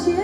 about you.